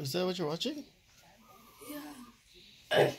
Is that what you're watching? Yeah. Oh.